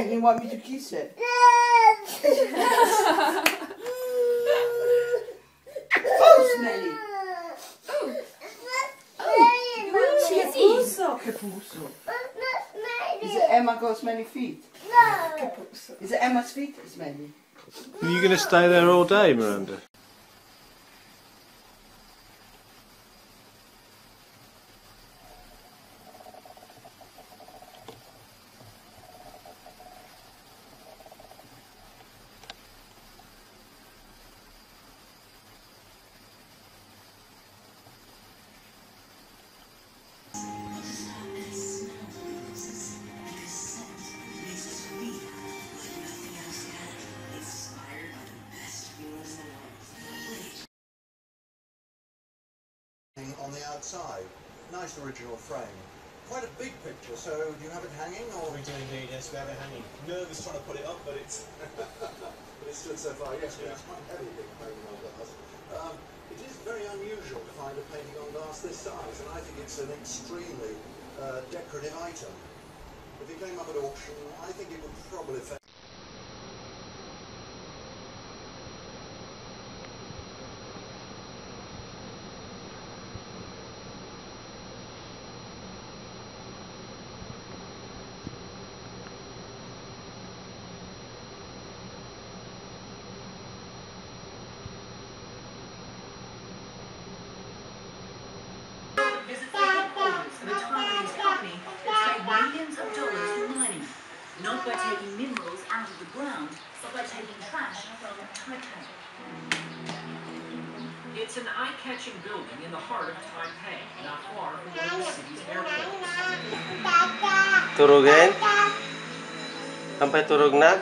You want me to kiss it? Oh, smelly. Oh. Oh, oh, Capuzzo. Capuzzo. Is it Emma got smelly feet? No. Is it Emma's feet smelly? Are you going to stay there all day, Miranda? On the outside. Nice original frame. Quite a big picture, so do you have it hanging or? We do indeed, yes, we have it hanging. Nervous trying to put it up, but it's but it's stood so far, yes, Yeah. it's quite heavy big painting on glass. Um, it is very unusual to find a painting on glass this size, and I think it's an extremely uh, decorative item. If it came up at auction, I think it would probably fetch visit the headquarters of a Taiwanese company that's made millions of dollars from mining. Not by taking minerals out of the ground, but by taking trash from Taipei. It's an eye-catching building in the heart of Taipei, not far from one of the city's airports. Turugin? Sampai turug na?